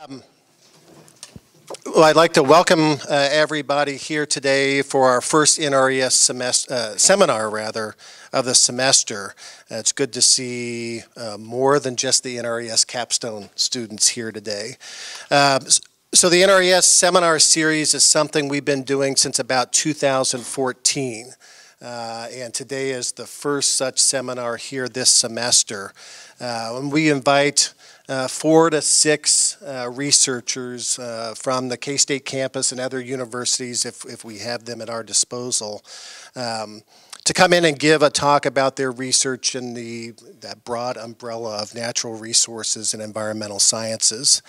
Um, well, I'd like to welcome uh, everybody here today for our first NRES semester, uh, seminar, rather, of the semester. Uh, it's good to see uh, more than just the NRES capstone students here today. Um, so the NRES seminar series is something we've been doing since about 2014. Uh, and today is the first such seminar here this semester. Uh, we invite four to six uh, researchers uh, from the K-State campus and other universities, if, if we have them at our disposal, um, to come in and give a talk about their research in the that broad umbrella of natural resources and environmental sciences.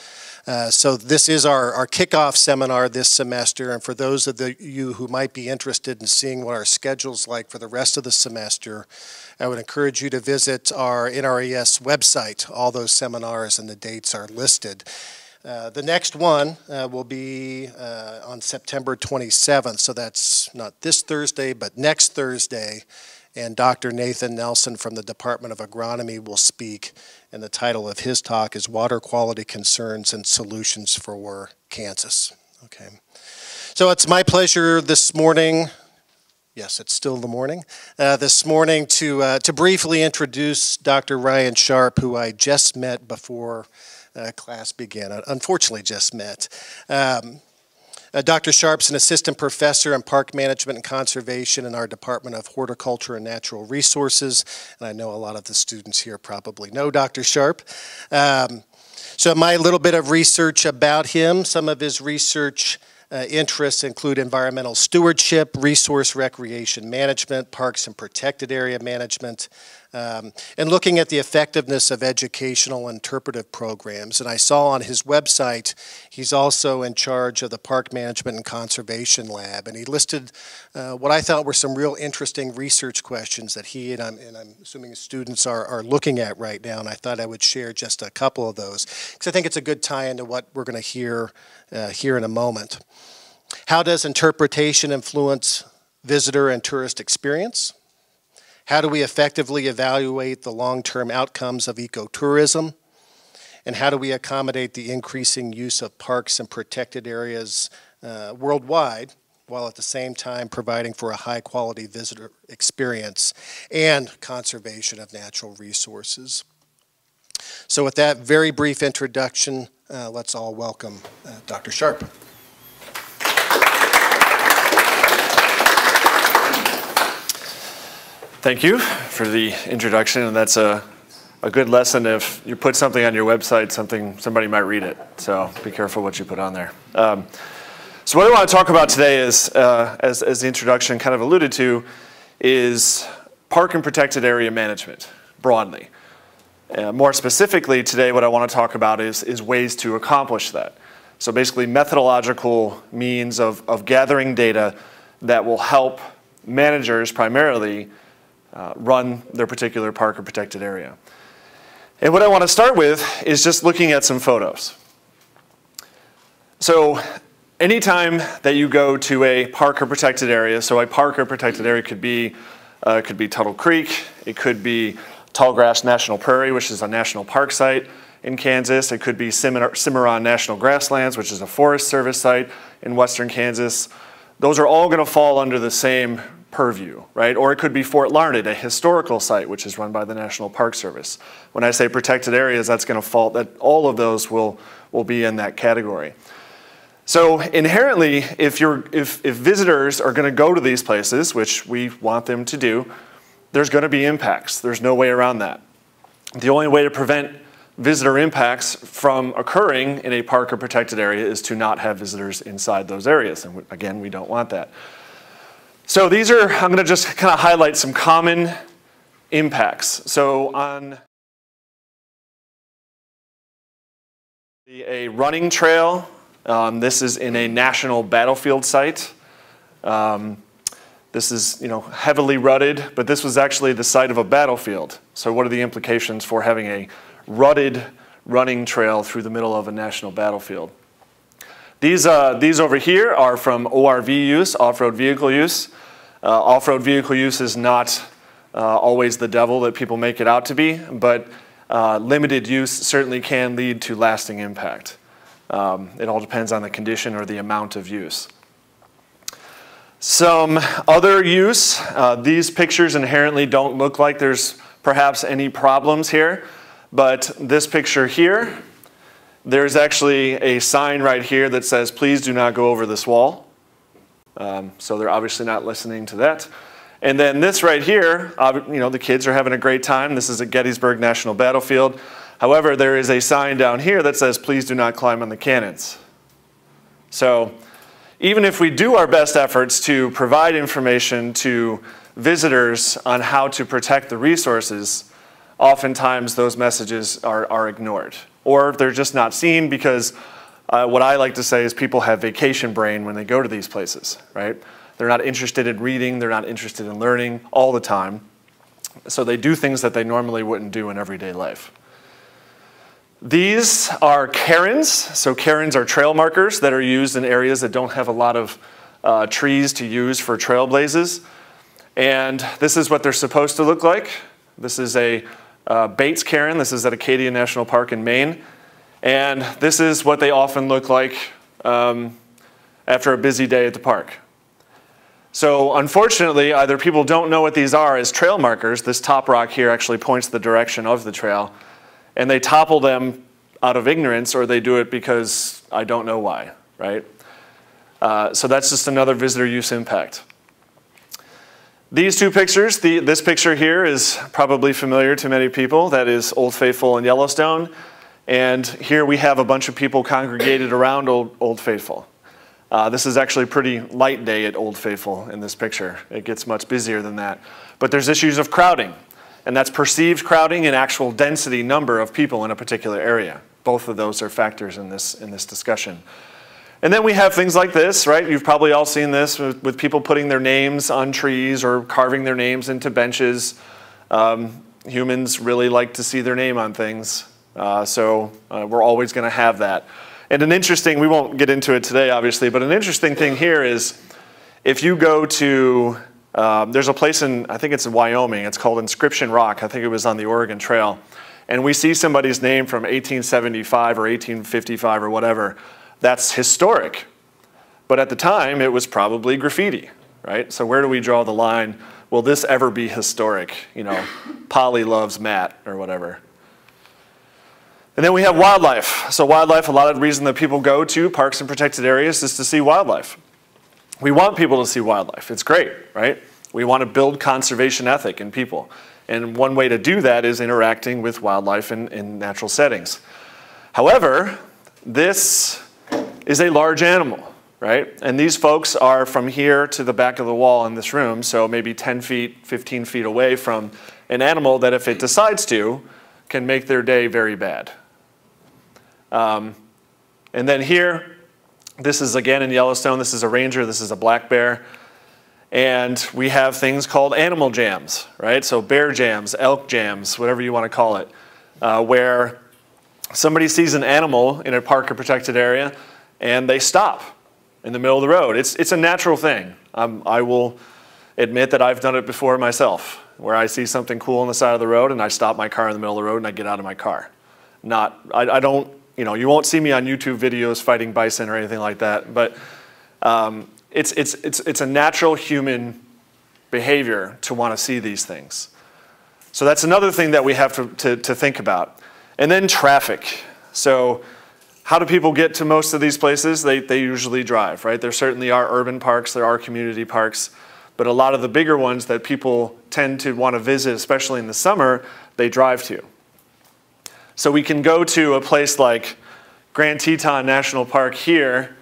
Uh, so this is our, our kickoff seminar this semester, and for those of the, you who might be interested in seeing what our schedule's like for the rest of the semester, I would encourage you to visit our NRES website. All those seminars and the dates are listed. Uh, the next one uh, will be uh, on September 27th, so that's not this Thursday, but next Thursday. And Dr. Nathan Nelson from the Department of Agronomy will speak, and the title of his talk is Water Quality Concerns and Solutions for Kansas. Okay. So it's my pleasure this morning Yes, it's still the morning. Uh, this morning to, uh, to briefly introduce Dr. Ryan Sharp, who I just met before uh, class began. Unfortunately, just met. Um, uh, Dr. Sharp's an assistant professor in park management and conservation in our Department of Horticulture and Natural Resources, and I know a lot of the students here probably know Dr. Sharp. Um, so my little bit of research about him, some of his research uh, interests include environmental stewardship, resource recreation management, parks and protected area management, um, and looking at the effectiveness of educational interpretive programs. And I saw on his website, he's also in charge of the Park Management and Conservation Lab. And he listed uh, what I thought were some real interesting research questions that he and I'm, and I'm assuming students are, are looking at right now. And I thought I would share just a couple of those because I think it's a good tie into what we're going to hear uh, here in a moment. How does interpretation influence visitor and tourist experience? How do we effectively evaluate the long-term outcomes of ecotourism? And how do we accommodate the increasing use of parks and protected areas uh, worldwide while at the same time providing for a high quality visitor experience and conservation of natural resources? So with that very brief introduction, uh, let's all welcome uh, Dr. Sharp. Thank you for the introduction, and that's a, a good lesson. If you put something on your website, something somebody might read it. So be careful what you put on there. Um, so what I want to talk about today is, uh, as, as the introduction kind of alluded to, is park and protected area management broadly. Uh, more specifically, today what I want to talk about is, is ways to accomplish that. So basically methodological means of, of gathering data that will help managers primarily uh, run their particular park or protected area. And what I want to start with is just looking at some photos. So anytime that you go to a park or protected area, so a park or protected area could be, uh, could be Tuttle Creek, it could be Tallgrass National Prairie, which is a national park site in Kansas. It could be Cimarron National Grasslands, which is a Forest Service site in western Kansas. Those are all going to fall under the same purview, right? Or it could be Fort Larned, a historical site which is run by the National Park Service. When I say protected areas, that's going to fall, that all of those will, will be in that category. So inherently, if, you're, if, if visitors are going to go to these places, which we want them to do, there's going to be impacts. There's no way around that. The only way to prevent visitor impacts from occurring in a park or protected area is to not have visitors inside those areas. And again, we don't want that. So these are, I'm going to just kind of highlight some common impacts. So on a running trail, um, this is in a national battlefield site. Um, this is you know, heavily rutted, but this was actually the site of a battlefield. So what are the implications for having a rutted running trail through the middle of a national battlefield? These, uh, these over here are from ORV use, off-road vehicle use. Uh, off-road vehicle use is not uh, always the devil that people make it out to be, but uh, limited use certainly can lead to lasting impact. Um, it all depends on the condition or the amount of use. Some other use, uh, these pictures inherently don't look like there's perhaps any problems here, but this picture here, there's actually a sign right here that says, please do not go over this wall. Um, so they're obviously not listening to that. And then this right here, you know, the kids are having a great time. This is at Gettysburg National Battlefield. However, there is a sign down here that says, please do not climb on the cannons. So even if we do our best efforts to provide information to visitors on how to protect the resources, oftentimes those messages are, are ignored. Or they're just not seen because uh, what I like to say is people have vacation brain when they go to these places, right? They're not interested in reading, they're not interested in learning all the time. So they do things that they normally wouldn't do in everyday life. These are cairns. So cairns are trail markers that are used in areas that don't have a lot of uh, trees to use for trailblazes. And this is what they're supposed to look like. This is a uh, Bates Cairn. This is at Acadia National Park in Maine. And this is what they often look like um, after a busy day at the park. So unfortunately, either people don't know what these are as trail markers. This top rock here actually points the direction of the trail. And they topple them out of ignorance or they do it because I don't know why, right? Uh, so that's just another visitor use impact. These two pictures, the, this picture here is probably familiar to many people. That is Old Faithful and Yellowstone. And here we have a bunch of people congregated around Old, Old Faithful. Uh, this is actually a pretty light day at Old Faithful in this picture. It gets much busier than that. But there's issues of crowding, and that's perceived crowding and actual density number of people in a particular area. Both of those are factors in this, in this discussion. And then we have things like this, right? You've probably all seen this with, with people putting their names on trees or carving their names into benches. Um, humans really like to see their name on things, uh, so uh, we're always going to have that. And an interesting, we won't get into it today, obviously, but an interesting thing here is if you go to, um, there's a place in, I think it's in Wyoming, it's called Inscription Rock. I think it was on the Oregon Trail. And we see somebody's name from 1875 or 1855 or whatever. That's historic. But at the time, it was probably graffiti, right? So where do we draw the line? Will this ever be historic? You know, Polly loves Matt or whatever. And then we have wildlife. So wildlife, a lot of the reason that people go to parks and protected areas is to see wildlife. We want people to see wildlife. It's great, right? We want to build conservation ethic in people. And one way to do that is interacting with wildlife in, in natural settings. However, this is a large animal, right? And these folks are from here to the back of the wall in this room, so maybe 10 feet, 15 feet away from an animal that if it decides to, can make their day very bad. Um, and then here, this is again in Yellowstone. This is a ranger. This is a black bear. And we have things called animal jams, right? So bear jams, elk jams, whatever you want to call it, uh, where somebody sees an animal in a park or protected area and they stop in the middle of the road. It's, it's a natural thing. Um, I will admit that I've done it before myself, where I see something cool on the side of the road and I stop my car in the middle of the road and I get out of my car. Not, I, I don't you know, you won't see me on YouTube videos fighting bison or anything like that, but um, it's, it's, it's, it's a natural human behavior to want to see these things. So that's another thing that we have to, to, to think about. And then traffic. So how do people get to most of these places? They, they usually drive, right? There certainly are urban parks, there are community parks, but a lot of the bigger ones that people tend to want to visit, especially in the summer, they drive to. So we can go to a place like Grand Teton National Park here,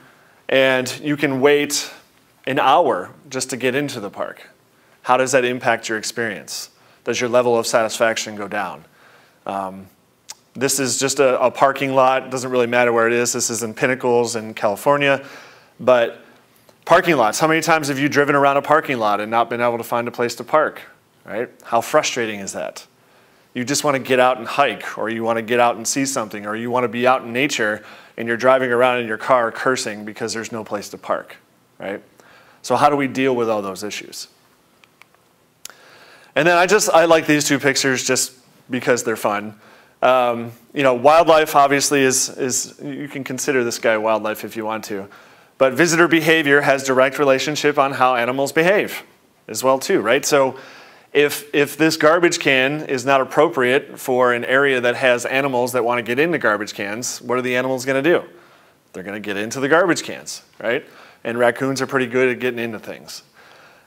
and you can wait an hour just to get into the park. How does that impact your experience? Does your level of satisfaction go down? Um, this is just a, a, parking lot. It doesn't really matter where it is. This is in Pinnacles in California. But parking lots, how many times have you driven around a parking lot and not been able to find a place to park? Right? How frustrating is that? you just want to get out and hike, or you want to get out and see something, or you want to be out in nature and you're driving around in your car cursing because there's no place to park, right? So how do we deal with all those issues? And then I just, I like these two pictures just because they're fun. Um, you know, wildlife obviously is, is, you can consider this guy wildlife if you want to. But visitor behavior has direct relationship on how animals behave as well too, right? So if, if this garbage can is not appropriate for an area that has animals that want to get into garbage cans, what are the animals going to do? They're going to get into the garbage cans, right? And raccoons are pretty good at getting into things.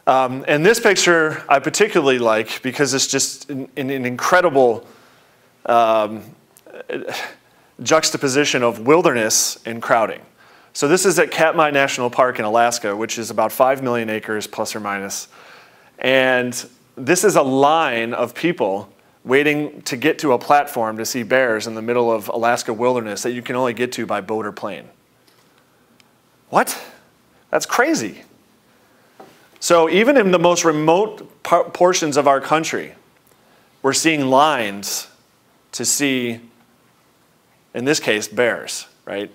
Um, and this picture I particularly like because it's just an, an incredible um, juxtaposition of wilderness and crowding. So this is at Katmai National Park in Alaska, which is about 5 million acres plus or minus. And this is a line of people waiting to get to a platform to see bears in the middle of Alaska wilderness that you can only get to by boat or plane. What? That's crazy. So even in the most remote portions of our country, we're seeing lines to see, in this case, bears, right?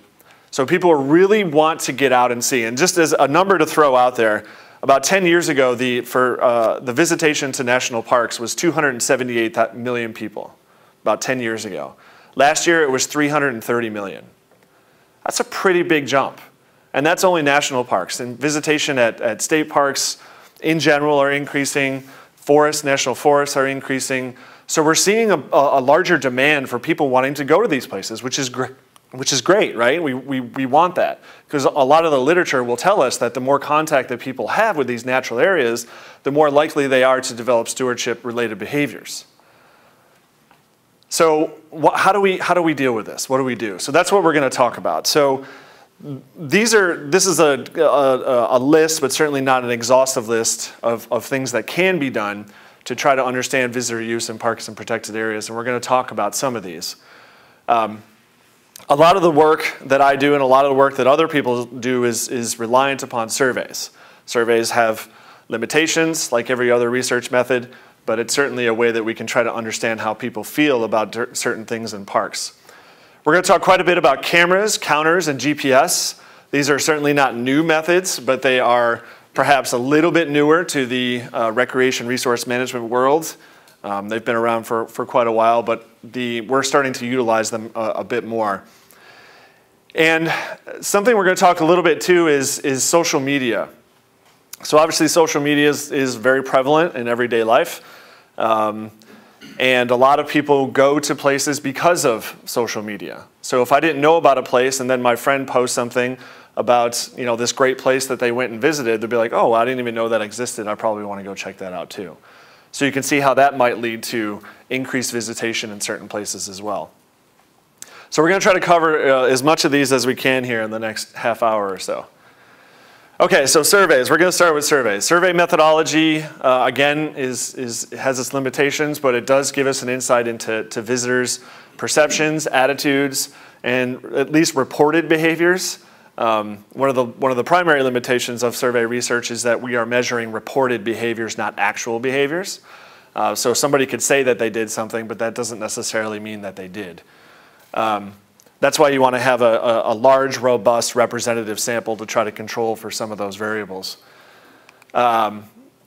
So people really want to get out and see. And just as a number to throw out there, about 10 years ago, the, for, uh, the visitation to national parks was 278 million people, about 10 years ago. Last year, it was 330 million. That's a pretty big jump. And that's only national parks. And visitation at, at state parks in general are increasing. Forests, national forests are increasing. So we're seeing a, a, larger demand for people wanting to go to these places, which is great. Which is great, right? We, we, we want that. Because a lot of the literature will tell us that the more contact that people have with these natural areas, the more likely they are to develop stewardship related behaviors. So, how, do we, how do we deal with this? What do we do? So, that's what we're going to talk about. So, these are, this is a, a, a, list, but certainly not an exhaustive list of, of things that can be done to try to understand visitor use in parks and protected areas, and we're going to talk about some of these. Um, a lot of the work that I do and a lot of the work that other people do is, is reliant upon surveys. Surveys have limitations, like every other research method, but it's certainly a way that we can try to understand how people feel about certain things in parks. We're going to talk quite a bit about cameras, counters, and GPS. These are certainly not new methods, but they are perhaps a little bit newer to the uh, recreation resource management world. Um, they've been around for, for quite a while, but the, we're starting to utilize them a, a bit more. And something we're going to talk a little bit too is, is social media. So obviously social media is, is very prevalent in everyday life. Um, and a lot of people go to places because of social media. So if I didn't know about a place and then my friend posts something about you know this great place that they went and visited, they'd be like, oh, I didn't even know that existed. I probably want to go check that out too. So you can see how that might lead to increased visitation in certain places as well. So we're going to try to cover uh, as much of these as we can here in the next half hour or so. Okay, so surveys. We're going to start with surveys. Survey methodology, uh, again, is, is, has its limitations, but it does give us an insight into to visitors' perceptions, attitudes, and at least reported behaviors. Um, one, of the, one of the primary limitations of survey research is that we are measuring reported behaviors, not actual behaviors. Uh, so somebody could say that they did something, but that doesn't necessarily mean that they did. Um, that's why you want to have a, a, a, large, robust, representative sample to try to control for some of those variables. Um,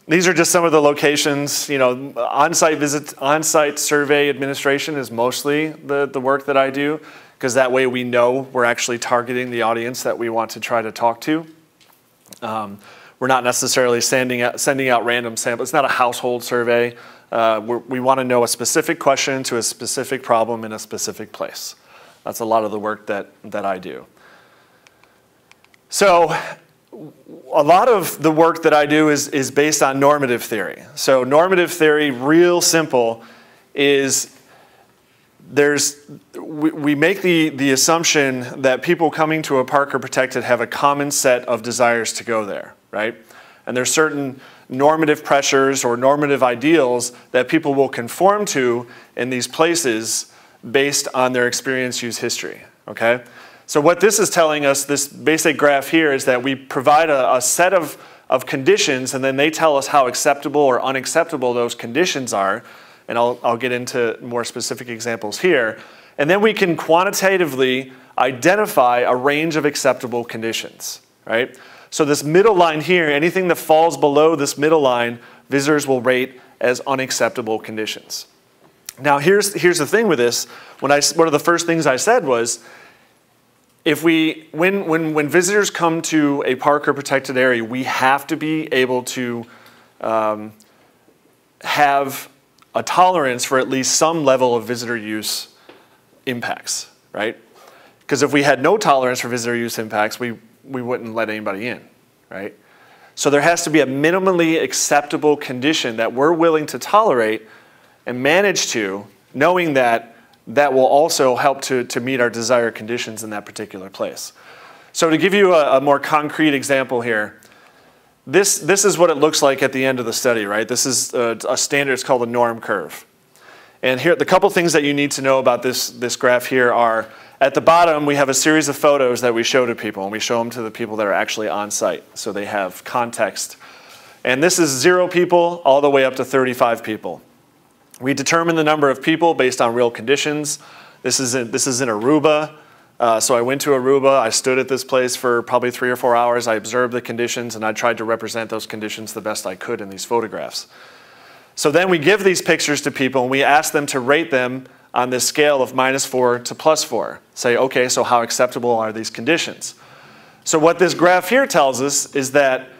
these are just some of the locations. You know, on-site visit, on-site survey administration is mostly the, the work that I do because that way we know we're actually targeting the audience that we want to try to talk to. Um, we're not necessarily sending out, sending out random samples. It's not a household survey. Uh, we want to know a specific question to a specific problem in a specific place. That's a lot of the work that, that I do. So a lot of the work that I do is, is based on normative theory. So normative theory, real simple, is there's, we, we make the, the assumption that people coming to a park or protected have a common set of desires to go there, right? And there's certain normative pressures or normative ideals that people will conform to in these places based on their experience use history, okay? So what this is telling us, this basic graph here, is that we provide a, a set of, of conditions and then they tell us how acceptable or unacceptable those conditions are and I'll, I'll get into more specific examples here. And then we can quantitatively identify a range of acceptable conditions, right? So this middle line here, anything that falls below this middle line, visitors will rate as unacceptable conditions. Now, here's, here's the thing with this. When I, one of the first things I said was, if we, when, when, when visitors come to a park or protected area, we have to be able to um, have a tolerance for at least some level of visitor use impacts, right? Because if we had no tolerance for visitor use impacts, we, we wouldn't let anybody in, right? So there has to be a minimally acceptable condition that we're willing to tolerate and manage to, knowing that that will also help to, to meet our desired conditions in that particular place. So to give you a, a more concrete example here, this, this is what it looks like at the end of the study, right? This is a, a standard, it's called a norm curve. And here, the couple things that you need to know about this, this graph here are, at the bottom, we have a series of photos that we show to people, and we show them to the people that are actually on site, so they have context. And this is zero people all the way up to 35 people. We determine the number of people based on real conditions. This is in, this is in Aruba. Uh, so I went to Aruba. I stood at this place for probably three or four hours. I observed the conditions, and I tried to represent those conditions the best I could in these photographs. So then we give these pictures to people, and we ask them to rate them on this scale of minus four to plus four. Say, okay, so how acceptable are these conditions? So what this graph here tells us is that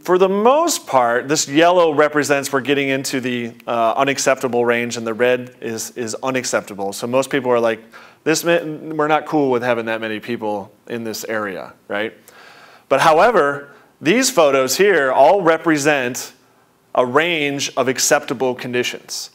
for the most part, this yellow represents we're getting into the uh, unacceptable range, and the red is, is unacceptable. So most people are like, this, we're not cool with having that many people in this area, right? But however, these photos here all represent a range of acceptable conditions.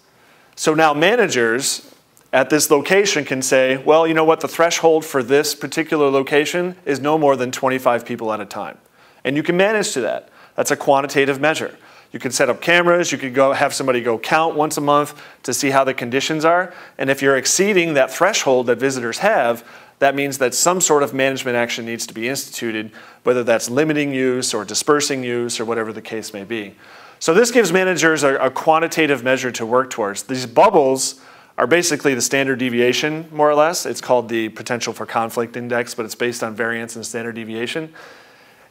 So now managers at this location can say, well, you know what, the threshold for this particular location is no more than 25 people at a time. And you can manage to that. That's a quantitative measure. You can set up cameras, you could go have somebody go count once a month to see how the conditions are. And if you're exceeding that threshold that visitors have, that means that some sort of management action needs to be instituted, whether that's limiting use or dispersing use or whatever the case may be. So this gives managers a, a quantitative measure to work towards. These bubbles are basically the standard deviation, more or less. It's called the potential for conflict index, but it's based on variance and standard deviation.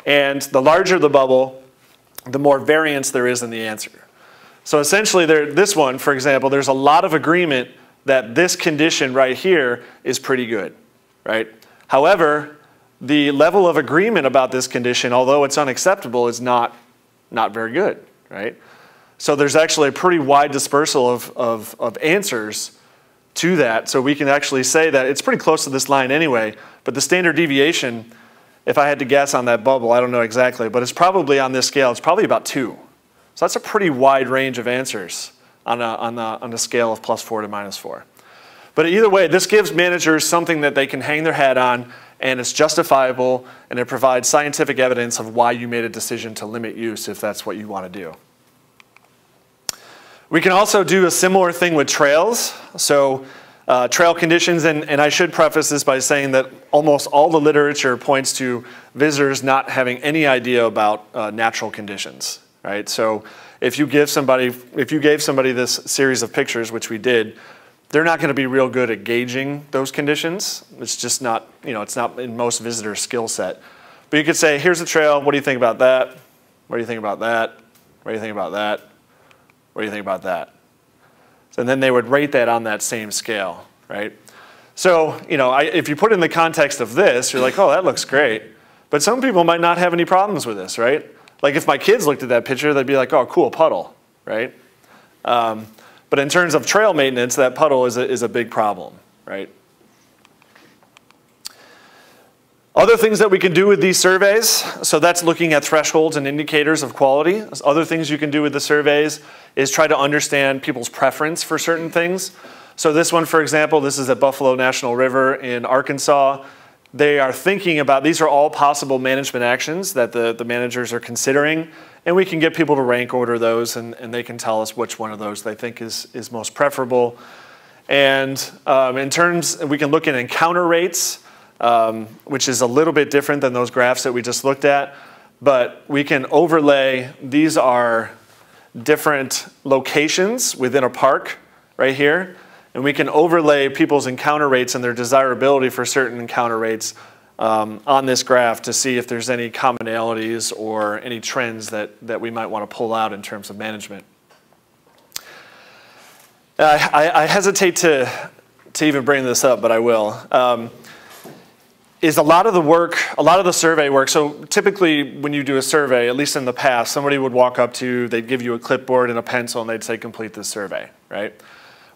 And the larger the bubble, the more variance there is in the answer. So essentially, there, this one, for example, there's a lot of agreement that this condition right here is pretty good, right? However, the level of agreement about this condition, although it's unacceptable, is not, not very good, right? So there's actually a pretty wide dispersal of, of, of answers to that. So we can actually say that it's pretty close to this line anyway, but the standard deviation if I had to guess on that bubble, I don't know exactly, but it's probably on this scale, it's probably about two. So that's a pretty wide range of answers on a, on a, on a scale of plus four to minus four. But either way, this gives managers something that they can hang their hat on and it's justifiable and it provides scientific evidence of why you made a decision to limit use if that's what you want to do. We can also do a similar thing with trails. So uh, trail conditions, and, and I should preface this by saying that almost all the literature points to visitors not having any idea about uh, natural conditions, right? So if you give somebody, if you gave somebody this series of pictures, which we did, they're not going to be real good at gauging those conditions. It's just not, you know, it's not in most visitors' skill set. But you could say, here's a trail, what do you think about that? What do you think about that? What do you think about that? What do you think about that? And then they would rate that on that same scale, right? So, you know, I, if you put in the context of this, you're like, oh, that looks great. But some people might not have any problems with this, right? Like if my kids looked at that picture, they'd be like, oh, cool puddle, right? Um, but in terms of trail maintenance, that puddle is a, is a big problem, right? Other things that we can do with these surveys, so that's looking at thresholds and indicators of quality. Other things you can do with the surveys is try to understand people's preference for certain things. So this one, for example, this is at Buffalo National River in Arkansas. They are thinking about, these are all possible management actions that the, the managers are considering, and we can get people to rank order those, and, and they can tell us which one of those they think is, is most preferable. And um, in terms, we can look at encounter rates um, which is a little bit different than those graphs that we just looked at. But we can overlay, these are different locations within a park right here. And we can overlay people's encounter rates and their desirability for certain encounter rates um, on this graph to see if there's any commonalities or any trends that, that we might want to pull out in terms of management. I, I, hesitate to, to even bring this up, but I will. Um, is a lot of the work, a lot of the survey work. So typically when you do a survey, at least in the past, somebody would walk up to you, they'd give you a clipboard and a pencil and they'd say complete this survey, right?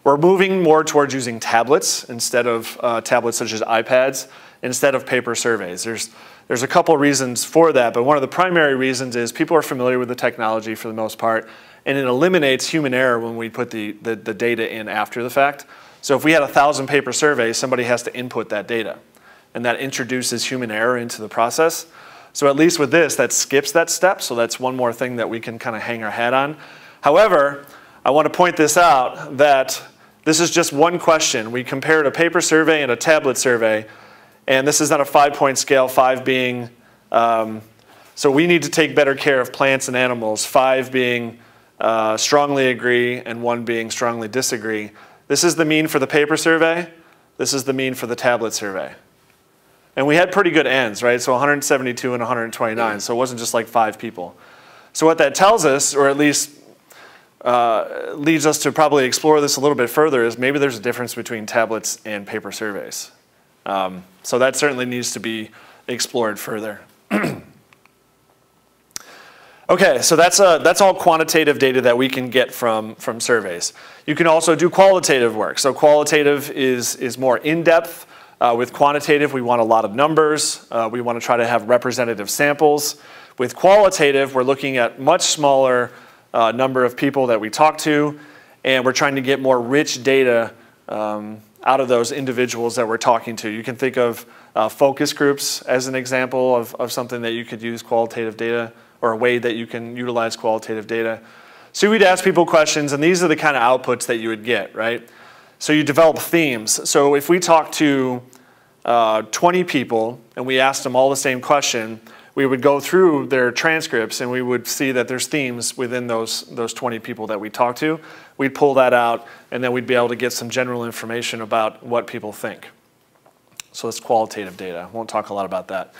We're moving more towards using tablets instead of uh, tablets such as iPads, instead of paper surveys. There's, there's a couple reasons for that, but one of the primary reasons is people are familiar with the technology for the most part, and it eliminates human error when we put the, the, the data in after the fact. So if we had a thousand paper surveys, somebody has to input that data and that introduces human error into the process. So at least with this, that skips that step, so that's one more thing that we can kind of hang our hat on. However, I want to point this out that this is just one question. We compared a paper survey and a tablet survey, and this is on a five-point scale, five being, um, so we need to take better care of plants and animals, five being uh, strongly agree and one being strongly disagree. This is the mean for the paper survey. This is the mean for the tablet survey. And we had pretty good ends, right? So 172 and 129. So it wasn't just like five people. So what that tells us, or at least uh, leads us to probably explore this a little bit further, is maybe there's a difference between tablets and paper surveys. Um, so that certainly needs to be explored further. okay, so that's, uh, that's all quantitative data that we can get from, from surveys. You can also do qualitative work. So qualitative is, is more in-depth. Uh, with quantitative, we want a lot of numbers. Uh, we want to try to have representative samples. With qualitative, we're looking at much smaller uh, number of people that we talk to, and we're trying to get more rich data um, out of those individuals that we're talking to. You can think of uh, focus groups as an example of, of something that you could use qualitative data, or a way that you can utilize qualitative data. So we'd ask people questions, and these are the kind of outputs that you would get, right? So you develop themes. So if we talk to uh, 20 people and we asked them all the same question, we would go through their transcripts and we would see that there's themes within those, those 20 people that we talked to. We'd pull that out and then we'd be able to get some general information about what people think. So it's qualitative data. Won't talk a lot about that.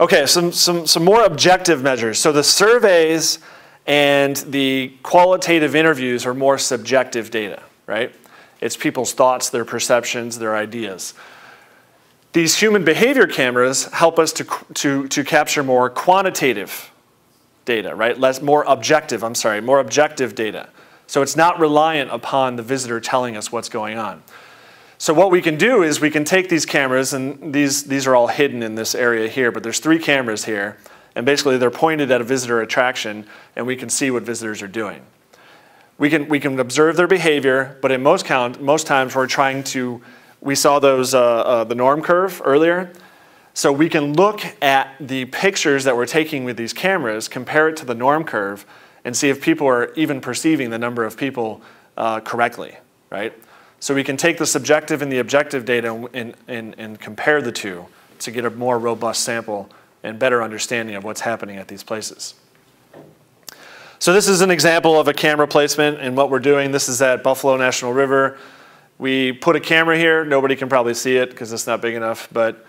Okay, some, some, some more objective measures. So the surveys and the qualitative interviews are more subjective data, right? It's people's thoughts, their perceptions, their ideas. These human behavior cameras help us to, to, to capture more quantitative data, right? Less, more objective, I'm sorry, more objective data. So it's not reliant upon the visitor telling us what's going on. So what we can do is we can take these cameras, and these, these are all hidden in this area here, but there's three cameras here, and basically they're pointed at a visitor attraction, and we can see what visitors are doing. We can, we can observe their behavior, but in most, count, most times we're trying to, we saw those, uh, uh, the norm curve earlier. So we can look at the pictures that we're taking with these cameras, compare it to the norm curve, and see if people are even perceiving the number of people uh, correctly, right? So we can take the subjective and the objective data and, and, and compare the two to get a more robust sample and better understanding of what's happening at these places. So this is an example of a camera placement and what we're doing. This is at Buffalo National River. We put a camera here. Nobody can probably see it because it's not big enough, but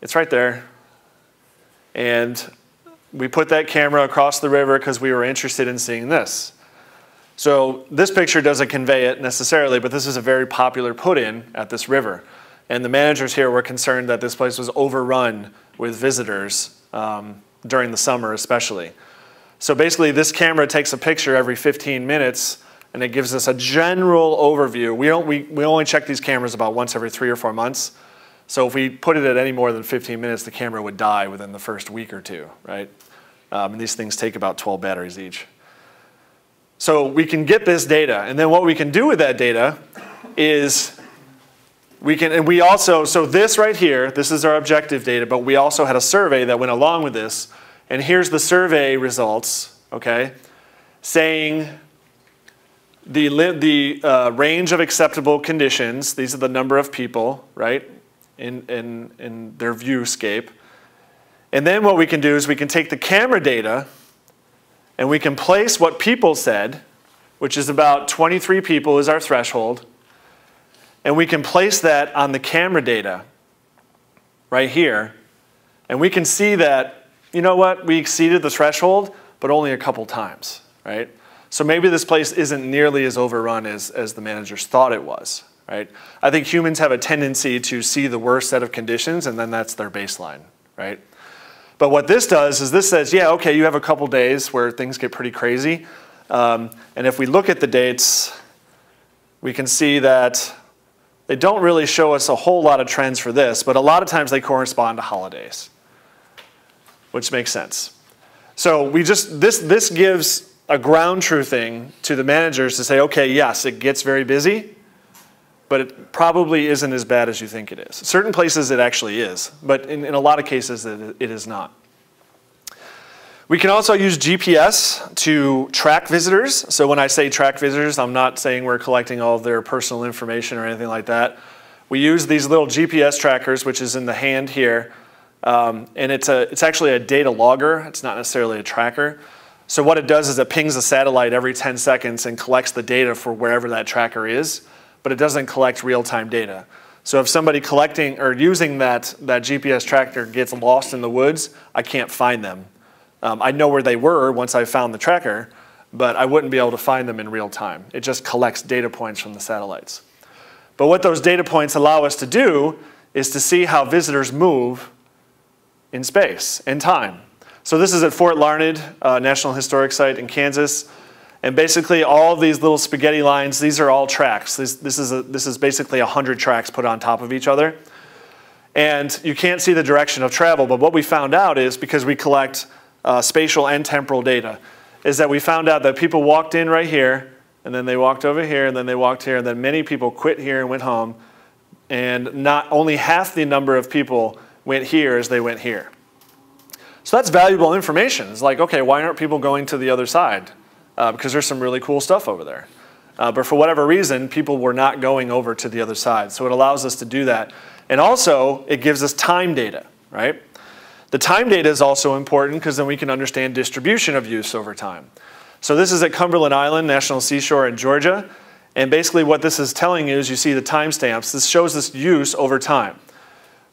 it's right there. And we put that camera across the river because we were interested in seeing this. So this picture doesn't convey it necessarily, but this is a very popular put-in at this river. And the managers here were concerned that this place was overrun with visitors um, during the summer especially. So basically this camera takes a picture every 15 minutes and it gives us a general overview. We, don't, we, we only check these cameras about once every three or four months. So if we put it at any more than 15 minutes, the camera would die within the first week or two, right? Um, and these things take about 12 batteries each. So we can get this data, and then what we can do with that data is we can, and we also, so this right here, this is our objective data, but we also had a survey that went along with this and here's the survey results, okay, saying the, the uh, range of acceptable conditions, these are the number of people, right, in, in, in their viewscape. And then what we can do is we can take the camera data and we can place what people said, which is about 23 people is our threshold, and we can place that on the camera data right here, and we can see that you know what, we exceeded the threshold, but only a couple times, right? So maybe this place isn't nearly as overrun as, as the managers thought it was, right? I think humans have a tendency to see the worst set of conditions and then that's their baseline, right? But what this does is this says, yeah, okay, you have a couple days where things get pretty crazy. Um, and if we look at the dates, we can see that they don't really show us a whole lot of trends for this, but a lot of times they correspond to holidays, which makes sense. So we just, this, this gives a ground truthing to the managers to say, okay, yes, it gets very busy, but it probably isn't as bad as you think it is. Certain places it actually is, but in, in a lot of cases it, it is not. We can also use GPS to track visitors. So when I say track visitors, I'm not saying we're collecting all their personal information or anything like that. We use these little GPS trackers, which is in the hand here, um, and it's, a, it's actually a data logger. It's not necessarily a tracker. So what it does is it pings a satellite every 10 seconds and collects the data for wherever that tracker is, but it doesn't collect real-time data. So if somebody collecting or using that, that GPS tracker gets lost in the woods, I can't find them um, I know where they were once I found the tracker, but I wouldn't be able to find them in real time. It just collects data points from the satellites. But what those data points allow us to do is to see how visitors move in space and time. So this is at Fort Larned uh, National Historic Site in Kansas. And basically all these little spaghetti lines, these are all tracks. This, this, is, a, this is basically 100 tracks put on top of each other. And you can't see the direction of travel, but what we found out is because we collect uh, spatial and temporal data is that we found out that people walked in right here, and then they walked over here, and then they walked here, and then many people quit here and went home, and not only half the number of people went here as they went here. So that's valuable information. It's like, okay, why aren't people going to the other side? Uh, because there's some really cool stuff over there. Uh, but for whatever reason, people were not going over to the other side. So it allows us to do that. And also, it gives us time data, right? The time data is also important because then we can understand distribution of use over time. So this is at Cumberland Island, National Seashore in Georgia. And basically what this is telling you is you see the timestamps. This shows this use over time.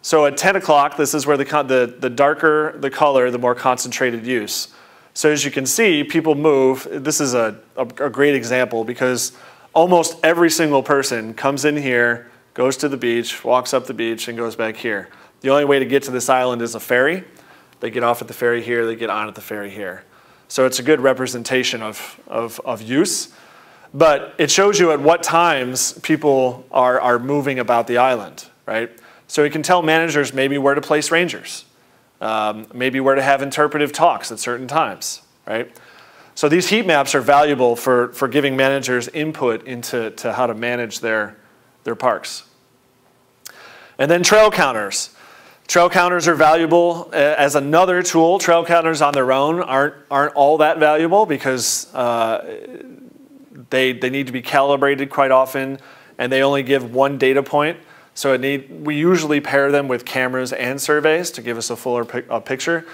So at 10 o'clock, this is where the, the, the darker the color, the more concentrated use. So as you can see, people move. This is a, a, a great example because almost every single person comes in here, goes to the beach, walks up the beach, and goes back here. The only way to get to this island is a ferry. They get off at the ferry here, they get on at the ferry here. So it's a good representation of, of, of use. But it shows you at what times people are, are moving about the island, right? So you can tell managers maybe where to place rangers, um, maybe where to have interpretive talks at certain times, right? So these heat maps are valuable for, for giving managers input into to how to manage their, their parks. And then trail counters. Trail counters are valuable uh, as another tool. Trail counters on their own aren't, aren't all that valuable because uh, they, they need to be calibrated quite often and they only give one data point. So need, we usually pair them with cameras and surveys to give us a fuller pic, picture.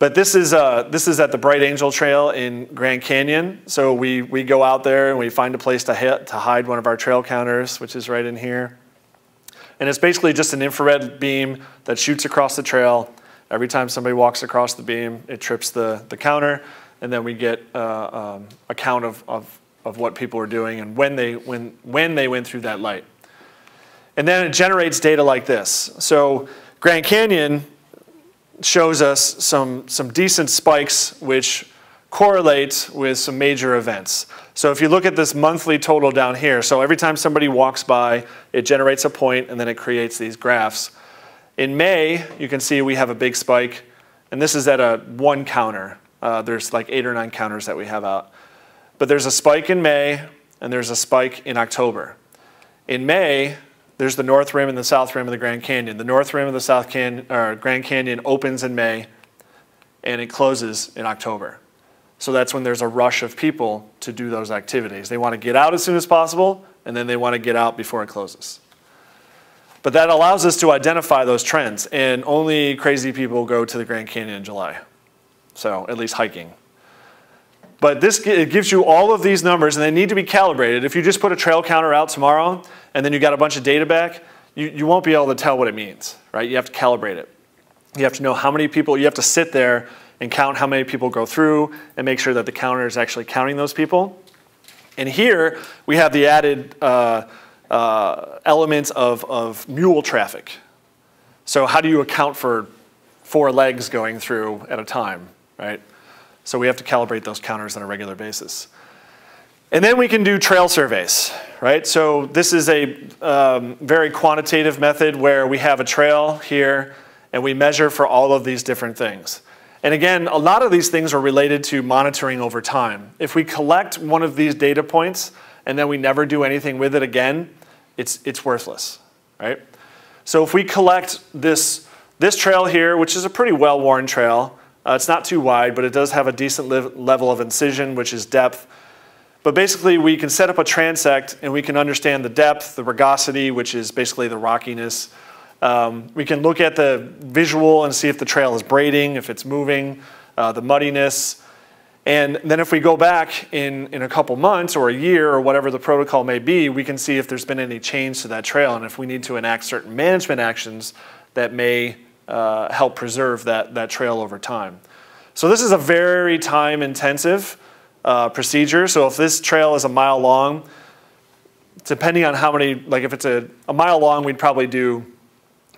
But this is, uh, this is at the Bright Angel Trail in Grand Canyon. So we, we go out there and we find a place to, hit, to hide one of our trail counters, which is right in here. And it's basically just an infrared beam that shoots across the trail. Every time somebody walks across the beam, it trips the, the counter, and then we get uh, um, a count of, of, of what people are doing and when they, when, when they went through that light. And then it generates data like this. So Grand Canyon shows us some, some decent spikes which correlate with some major events. So if you look at this monthly total down here, so every time somebody walks by, it generates a point and then it creates these graphs. In May, you can see we have a big spike, and this is at a one counter. Uh, there's like eight or nine counters that we have out. But there's a spike in May, and there's a spike in October. In May, there's the North Rim and the South Rim of the Grand Canyon. The North Rim of the South Can or Grand Canyon opens in May, and it closes in October. So that's when there's a rush of people to do those activities. They want to get out as soon as possible, and then they want to get out before it closes. But that allows us to identify those trends, and only crazy people go to the Grand Canyon in July. So, at least hiking. But this it gives you all of these numbers, and they need to be calibrated. If you just put a trail counter out tomorrow, and then you got a bunch of data back, you, you won't be able to tell what it means, right? You have to calibrate it. You have to know how many people, you have to sit there and count how many people go through and make sure that the counter is actually counting those people. And here we have the added uh, uh, element of, of mule traffic. So how do you account for four legs going through at a time, right? So we have to calibrate those counters on a regular basis. And then we can do trail surveys, right? So this is a um, very quantitative method where we have a trail here and we measure for all of these different things. And again, a lot of these things are related to monitoring over time. If we collect one of these data points and then we never do anything with it again, it's, it's worthless, right? So if we collect this, this trail here, which is a pretty well-worn trail, uh, it's not too wide, but it does have a decent level of incision, which is depth. But basically, we can set up a transect and we can understand the depth, the rugosity, which is basically the rockiness. Um, we can look at the visual and see if the trail is braiding, if it's moving, uh, the muddiness. And then if we go back in, in a couple months or a year or whatever the protocol may be, we can see if there's been any change to that trail and if we need to enact certain management actions that may uh, help preserve that, that trail over time. So this is a very time intensive uh, procedure. So if this trail is a mile long, depending on how many, like if it's a, a mile long, we'd probably do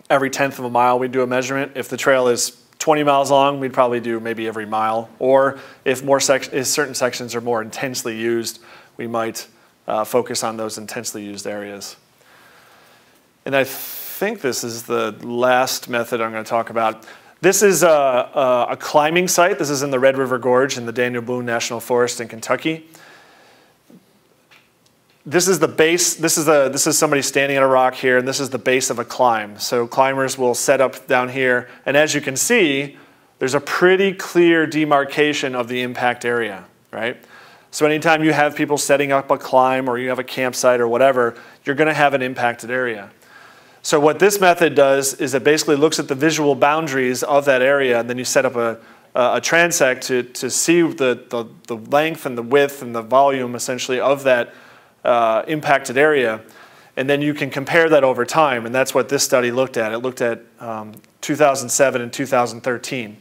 every tenth of a mile, we'd do a measurement. If the trail is 20 miles long, we'd probably do maybe every mile. Or if more sec if certain sections are more intensely used, we might uh, focus on those intensely used areas. And I think this is the last method I'm going to talk about. This is a, a, a, climbing site. This is in the Red River Gorge in the Daniel Boone National Forest in Kentucky. This is the base, this is, a, this is somebody standing on a rock here, and this is the base of a climb. So climbers will set up down here, and as you can see, there's a pretty clear demarcation of the impact area, right? So anytime you have people setting up a climb or you have a campsite or whatever, you're gonna have an impacted area. So what this method does is it basically looks at the visual boundaries of that area, and then you set up a, a transect to, to see the, the, the length and the width and the volume, essentially, of that uh, impacted area. And then you can compare that over time, and that's what this study looked at. It looked at um, 2007 and 2013.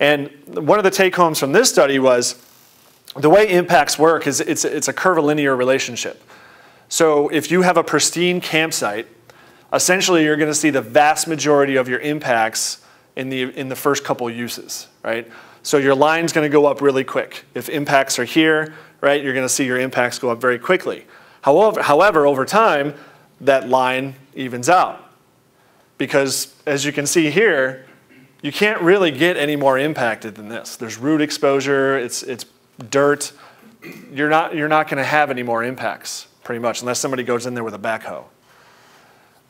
And one of the take homes from this study was the way impacts work is it's, it's a curvilinear relationship. So if you have a pristine campsite, essentially you're going to see the vast majority of your impacts in the, in the first couple uses, right? So your line's going to go up really quick. If impacts are here, right, you're going to see your impacts go up very quickly. However, however, over time, that line evens out. Because as you can see here, you can't really get any more impacted than this. There's root exposure, it's, it's dirt. You're not, you're not going to have any more impacts, pretty much, unless somebody goes in there with a backhoe.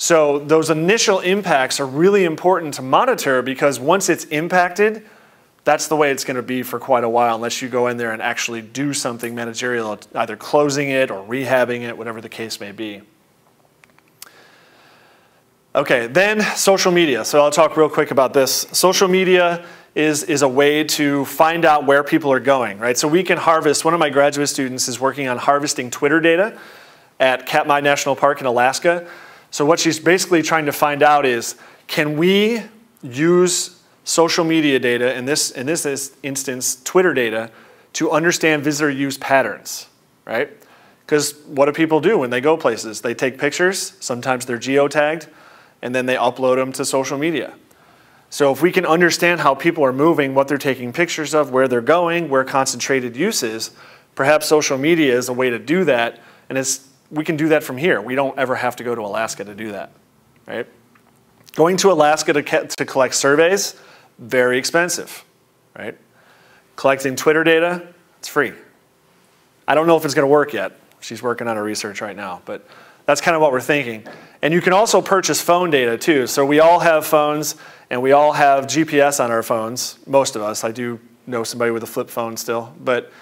So those initial impacts are really important to monitor because once it's impacted, that's the way it's going to be for quite a while unless you go in there and actually do something managerial, either closing it or rehabbing it, whatever the case may be. Okay, then social media. So I'll talk real quick about this. Social media is, is a way to find out where people are going, right? So we can harvest, one of my graduate students is working on harvesting Twitter data at Katmai National Park in Alaska. So what she's basically trying to find out is, can we use social media data, in this, in this instance, Twitter data, to understand visitor use patterns, right? Because what do people do when they go places? They take pictures, sometimes they're geotagged, and then they upload them to social media. So if we can understand how people are moving, what they're taking pictures of, where they're going, where concentrated use is, perhaps social media is a way to do that, and it's we can do that from here. We don't ever have to go to Alaska to do that, right? Going to Alaska to, to collect surveys, very expensive, right? Collecting Twitter data, it's free. I don't know if it's going to work yet. She's working on her research right now, but that's kind of what we're thinking. And you can also purchase phone data too. So we all have phones and we all have GPS on our phones, most of us. I do know somebody with a flip phone still, but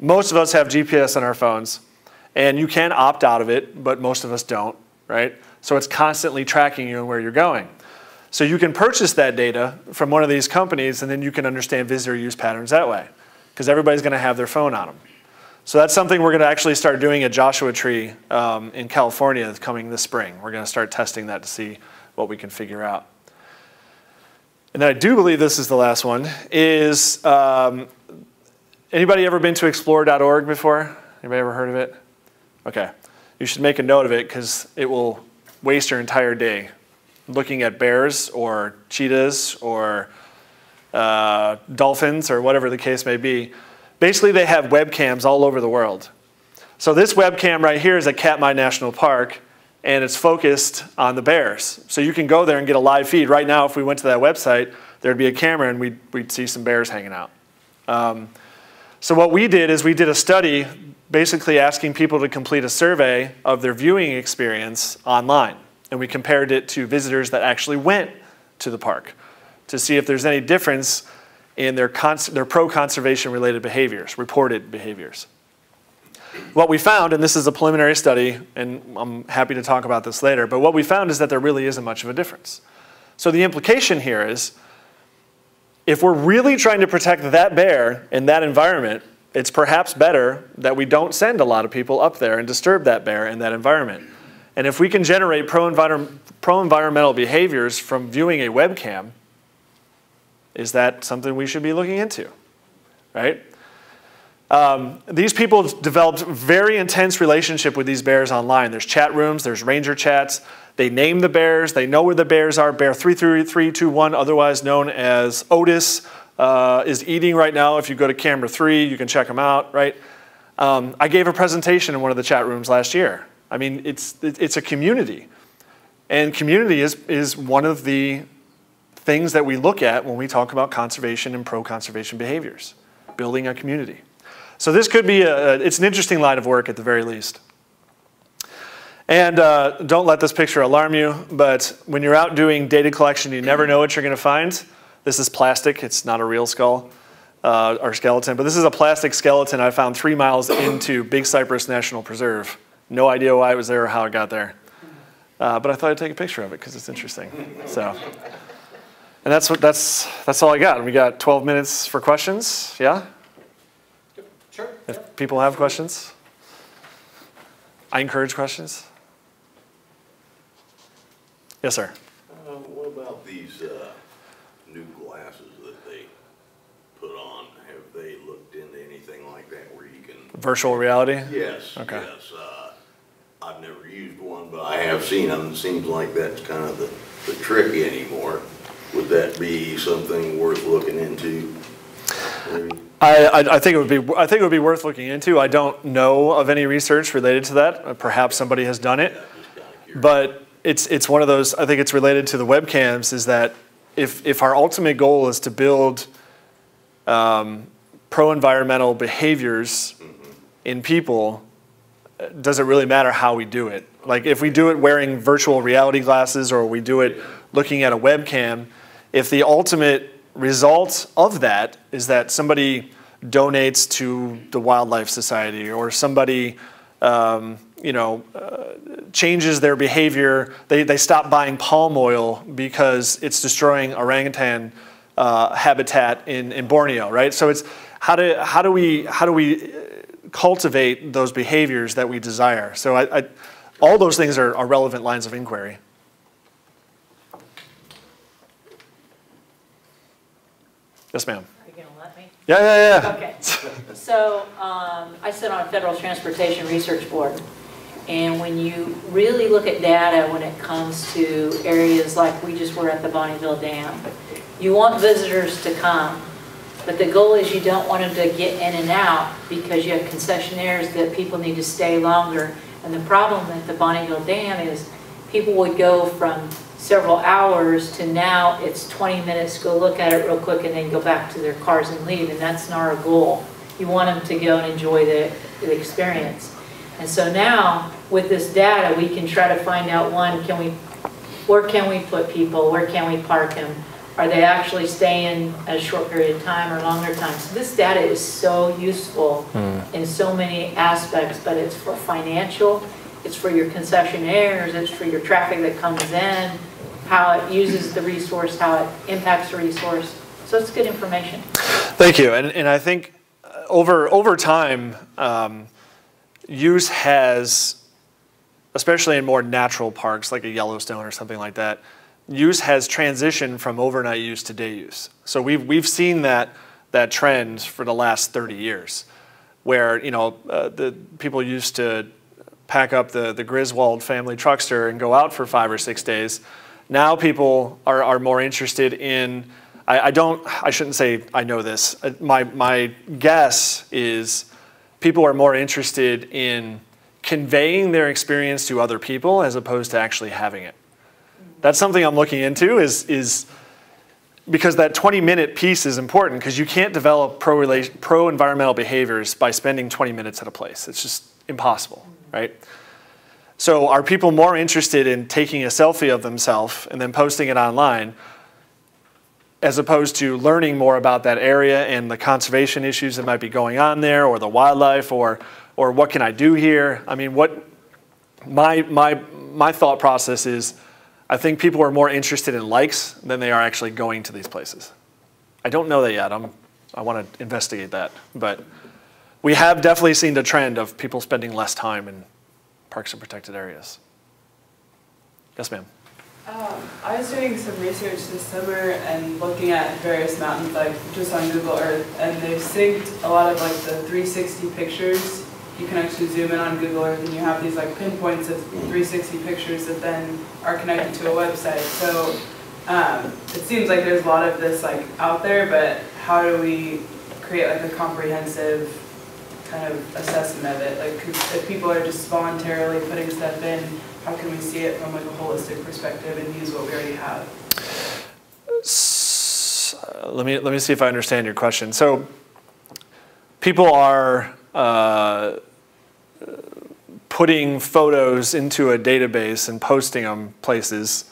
most of us have GPS on our phones. And you can opt out of it, but most of us don't, right? So it's constantly tracking you and where you're going. So you can purchase that data from one of these companies and then you can understand visitor use patterns that way because everybody's going to have their phone on them. So that's something we're going to actually start doing at Joshua Tree um, in California coming this spring. We're going to start testing that to see what we can figure out. and I do believe this is the last one, is um, anybody ever been to explore.org before? Anybody ever heard of it? Okay. You should make a note of it because it will waste your entire day looking at bears or cheetahs or uh, dolphins or whatever the case may be. Basically, they have webcams all over the world. So this webcam right here is at Katmai National Park, and it's focused on the bears. So you can go there and get a live feed. Right now, if we went to that website, there'd be a camera and we'd, we'd see some bears hanging out. Um, so what we did is we did a study basically asking people to complete a survey of their viewing experience online. And we compared it to visitors that actually went to the park to see if there's any difference in their, their pro-conservation related behaviors, reported behaviors. What we found, and this is a preliminary study, and I'm happy to talk about this later, but what we found is that there really isn't much of a difference. So the implication here is if we're really trying to protect that bear in that environment, it's perhaps better that we don't send a lot of people up there and disturb that bear in that environment. And if we can generate pro-environmental pro behaviors from viewing a webcam, is that something we should be looking into, right? Um, these people developed very intense relationship with these bears online. There's chat rooms, there's ranger chats. They name the bears, they know where the bears are. Bear 33321, otherwise known as Otis, uh, is eating right now. If you go to camera three, you can check them out, right? Um, I gave a presentation in one of the chat rooms last year. I mean, it's, it's a community. And community is, is one of the things that we look at when we talk about conservation and pro-conservation behaviors, building a community. So this could be, a, it's an interesting line of work at the very least. And uh, don't let this picture alarm you, but when you're out doing data collection, you never know what you're going to find. This is plastic, it's not a real skull uh, or skeleton, but this is a plastic skeleton I found three miles into Big Cypress National Preserve. No idea why it was there or how it got there. Uh, but I thought I'd take a picture of it because it's interesting. So, and that's what that's that's all I got. We got 12 minutes for questions. Yeah. Sure. If people have questions, I encourage questions. Yes, sir. Uh, what about these uh, new glasses that they put on? Have they looked into anything like that where you can? Virtual reality? Yes, Okay. yes. Uh, I've never used one, but I have seen them. It seems like that's kind of the, the trick anymore. Would that be something worth looking into? Maybe? I, I, I think it would be I think it would be worth looking into. I don't know of any research related to that. Uh, Perhaps somebody has done it, but it's it's one of those. I think it's related to the webcams. Is that if if our ultimate goal is to build um, pro-environmental behaviors in people, does it really matter how we do it? Like if we do it wearing virtual reality glasses or we do it looking at a webcam, if the ultimate result of that is that somebody donates to the Wildlife Society or somebody, um, you know, uh, changes their behavior, they, they stop buying palm oil because it's destroying orangutan uh, habitat in, in Borneo, right? So it's how do, how do we, how do we cultivate those behaviors that we desire? So I, I, all those things are, are relevant lines of inquiry. Yes, ma'am. Are you gonna let me? Yeah, yeah, yeah. Okay. So, um, I sit on a Federal Transportation Research Board. And when you really look at data when it comes to areas like we just were at the Bonneville Dam, you want visitors to come, but the goal is you don't want them to get in and out because you have concessionaires that people need to stay longer. And the problem at the Bonneville Dam is people would go from several hours to now it's 20 minutes, go look at it real quick and then go back to their cars and leave, and that's not our goal. You want them to go and enjoy the, the experience. And so now, with this data, we can try to find out, one, can we, where can we put people, where can we park them? Are they actually staying a short period of time or longer time? So this data is so useful in so many aspects, but it's for financial, it's for your concessionaires, it's for your traffic that comes in, how it uses the resource, how it impacts the resource. So it's good information. Thank you. And, and I think uh, over, over time, um, use has, especially in more natural parks like a Yellowstone or something like that, use has transitioned from overnight use to day use. So we've, we've seen that, that trend for the last 30 years, where you know uh, the people used to pack up the, the Griswold family truckster and go out for five or six days. Now people are, are more interested in, I, I don't, I shouldn't say I know this. Uh, My, my guess is people are more interested in conveying their experience to other people as opposed to actually having it. That's something I'm looking into is, is because that 20 minute piece is important because you can't develop pro, pro environmental behaviors by spending 20 minutes at a place. It's just impossible, right? So are people more interested in taking a selfie of themselves and then posting it online as opposed to learning more about that area and the conservation issues that might be going on there or the wildlife or, or what can I do here? I mean, what my, my, my thought process is I think people are more interested in likes than they are actually going to these places. I don't know that yet. I'm, I want to investigate that. But we have definitely seen the trend of people spending less time in parks and protected areas. Yes, ma'am. Um, I was doing some research this summer and looking at various mountains, like just on Google Earth, and they've synced a lot of like the 360 pictures you can actually zoom in on Google Earth and you have these like pinpoints of 360 pictures that then are connected to a website. So um, it seems like there's a lot of this like out there, but how do we create like a comprehensive kind of assessment of it? Like if people are just voluntarily putting stuff in, how can we see it from like a holistic perspective and use what we already have? let me let me see if I understand your question. So people are uh, putting photos into a database and posting them places,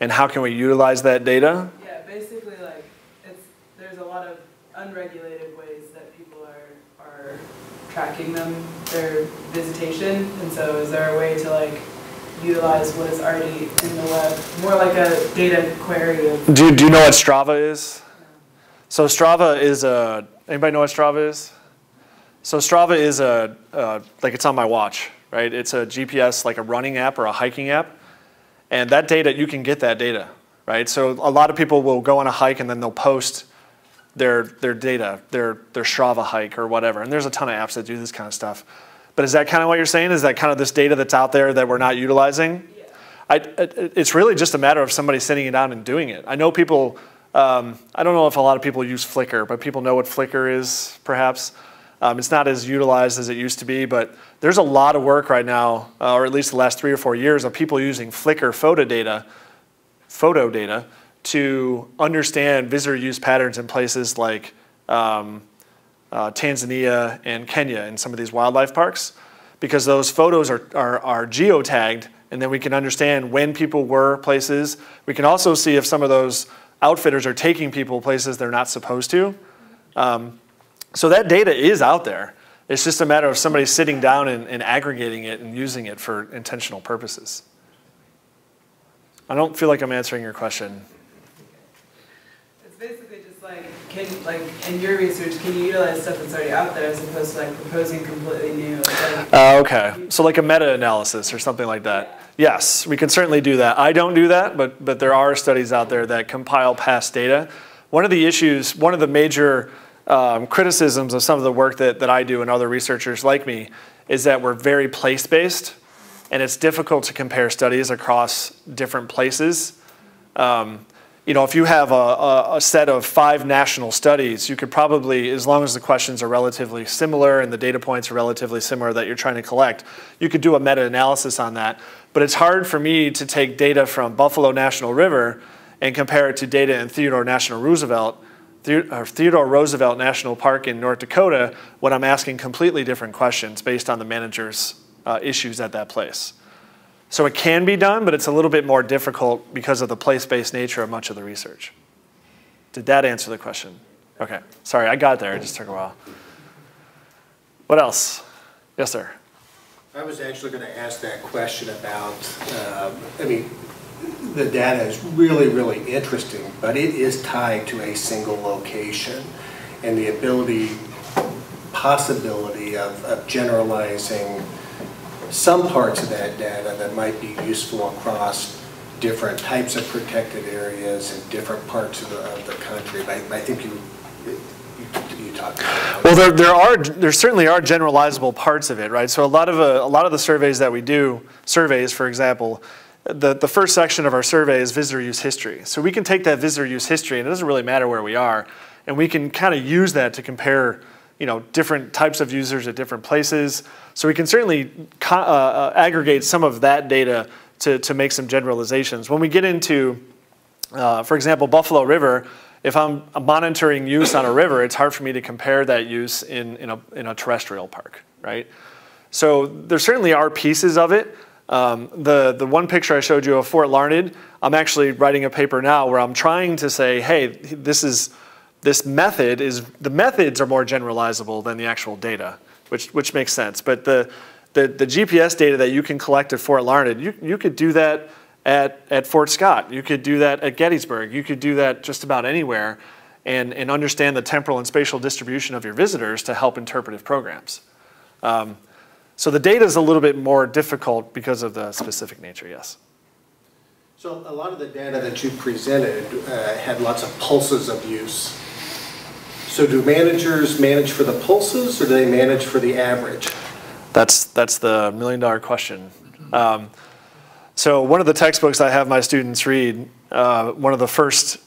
and how can we utilize that data? Yeah, basically, like it's there's a lot of unregulated ways that people are are tracking them their visitation, and so is there a way to like utilize what is already in the web, more like a data query of. Do, do you know what Strava is? So Strava is a, anybody know what Strava is? So Strava is a, uh, like it's on my watch, right? It's a GPS, like a running app or a hiking app. And that data, you can get that data, right? So a lot of people will go on a hike and then they'll post their, their data, their, their Strava hike or whatever. And there's a ton of apps that do this kind of stuff. But is that kind of what you're saying? Is that kind of this data that's out there that we're not utilizing? Yeah. I, it, it's really just a matter of somebody sitting down and doing it. I know people, um, I don't know if a lot of people use Flickr, but people know what Flickr is, perhaps. Um, it's not as utilized as it used to be, but there's a lot of work right now, uh, or at least the last three or four years, of people using Flickr photo data, photo data, to understand visitor use patterns in places like um, uh, Tanzania and Kenya and some of these wildlife parks, because those photos are, are, are geotagged, and then we can understand when people were places. We can also see if some of those outfitters are taking people places they're not supposed to. Um, so that data is out there. It's just a matter of somebody sitting down and, and, aggregating it and using it for intentional purposes. I don't feel like I'm answering your question. It's basically just like, can like in your research, can you utilize stuff that's already out there as opposed to like proposing completely new? Like, uh, okay, so like a meta-analysis or something like that. Yes, we can certainly do that. I don't do that, but but there are studies out there that compile past data. One of the issues, one of the major um, criticisms of some of the work that, that I do and other researchers like me is that we're very place-based and it's difficult to compare studies across different places. Um, you know, if you have a, a, a, set of five national studies, you could probably, as long as the questions are relatively similar and the data points are relatively similar that you're trying to collect, you could do a meta-analysis on that. But it's hard for me to take data from Buffalo National River and compare it to data in Theodore National Roosevelt Theodore Roosevelt National Park in North Dakota when I'm asking completely different questions based on the manager's uh, issues at that place. So it can be done, but it's a little bit more difficult because of the place-based nature of much of the research. Did that answer the question? Okay, sorry, I got there, it just took a while. What else? Yes, sir. I was actually going to ask that question about, uh, I mean, the data is really, really interesting, but it is tied to a single location and the ability, possibility of, of generalizing some parts of that data that might be useful across different types of protected areas in different parts of the, of the country. But I I think you, that. Well, there, there are, there certainly are generalizable parts of it, right? So a lot of, uh, a lot of the surveys that we do, surveys, for example, the, the first section of our survey is visitor use history. So we can take that visitor use history, and it doesn't really matter where we are, and we can kind of use that to compare, you know, different types of users at different places. So we can certainly uh, uh, aggregate some of that data to, to make some generalizations. When we get into, uh, for example, Buffalo River, if I'm monitoring use on a river, it's hard for me to compare that use in, in, a, in a terrestrial park, right? So there certainly are pieces of it. Um, the, the one picture I showed you of Fort Larned, I'm actually writing a paper now where I'm trying to say, hey, this is, this method is, the methods are more generalizable than the actual data, which, which makes sense. But the, the, the GPS data that you can collect at Fort Larned, you, you could do that at, at Fort Scott. You could do that at Gettysburg. You could do that just about anywhere and, and understand the temporal and spatial distribution of your visitors to help interpretive programs. Um, so the data is a little bit more difficult because of the specific nature, yes. So a lot of the data that you presented uh, had lots of pulses of use. So do managers manage for the pulses or do they manage for the average? That's, that's the million dollar question. Um, so one of the textbooks I have my students read, uh, one of the first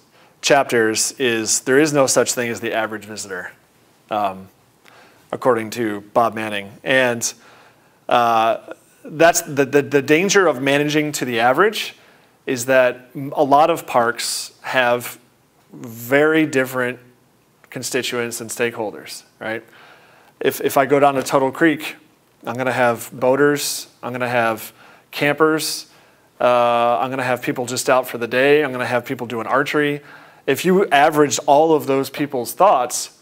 chapters is there is no such thing as the average visitor, um, according to Bob Manning. And uh, that's the, the, the danger of managing to the average is that a lot of parks have very different constituents and stakeholders, right? If, if I go down to Tuttle Creek, I'm going to have boaters, I'm going to have campers, uh, I'm going to have people just out for the day, I'm going to have people doing archery. If you average all of those people's thoughts,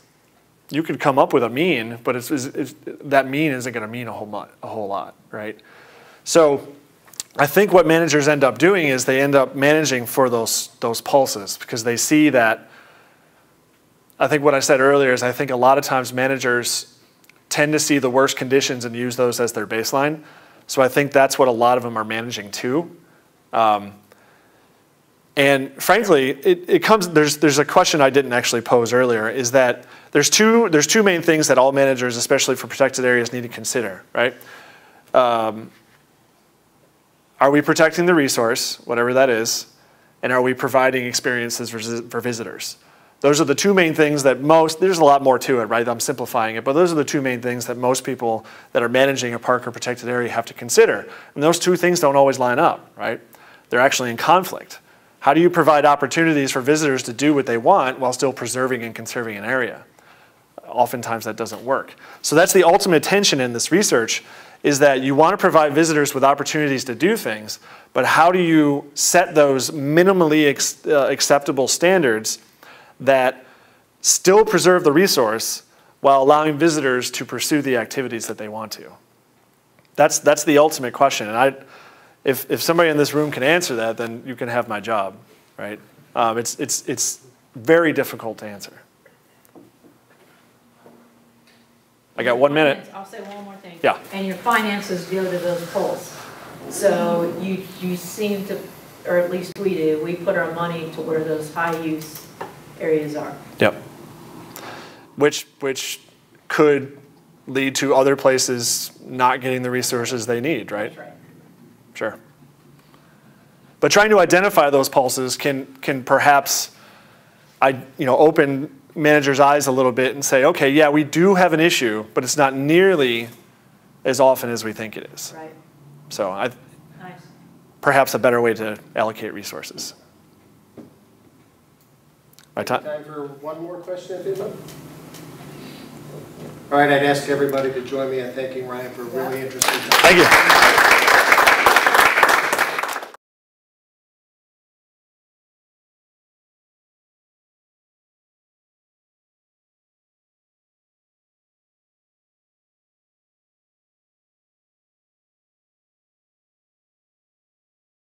you could come up with a mean, but it's, it's, it's, that mean isn't going to mean a whole, lot, a whole lot, right? So I think what managers end up doing is they end up managing for those, those pulses because they see that. I think what I said earlier is I think a lot of times managers tend to see the worst conditions and use those as their baseline. So I think that's what a lot of them are managing too. Um, and frankly, it, it comes, there's, there's a question I didn't actually pose earlier, is that there's two, there's two main things that all managers, especially for protected areas, need to consider, right? Um, are we protecting the resource, whatever that is, and are we providing experiences for, for visitors? Those are the two main things that most, there's a lot more to it, right? I'm simplifying it, but those are the two main things that most people that are managing a park or protected area have to consider. And those two things don't always line up, right? They're actually in conflict. How do you provide opportunities for visitors to do what they want while still preserving and conserving an area? Oftentimes that doesn't work. So that's the ultimate tension in this research is that you want to provide visitors with opportunities to do things, but how do you set those minimally uh, acceptable standards that still preserve the resource while allowing visitors to pursue the activities that they want to? That's, that's the ultimate question. And I, if, if somebody in this room can answer that, then you can have my job, right? Um, it's, it's, it's very difficult to answer. I got one minute. I'll say one more thing. Yeah. And your finances go to those polls. So you, you seem to, or at least we do, we put our money to where those high-use areas are. Yep. Which, which could lead to other places not getting the resources they need, right? That's right. Sure. But trying to identify those pulses can, can perhaps I, you know, open managers' eyes a little bit and say, okay, yeah, we do have an issue, but it's not nearly as often as we think it is. Right, So I, nice. perhaps a better way to allocate resources. My time? Time for one more question, if anybody? All right, I'd ask everybody to join me in thanking Ryan for a really interesting. Thank you.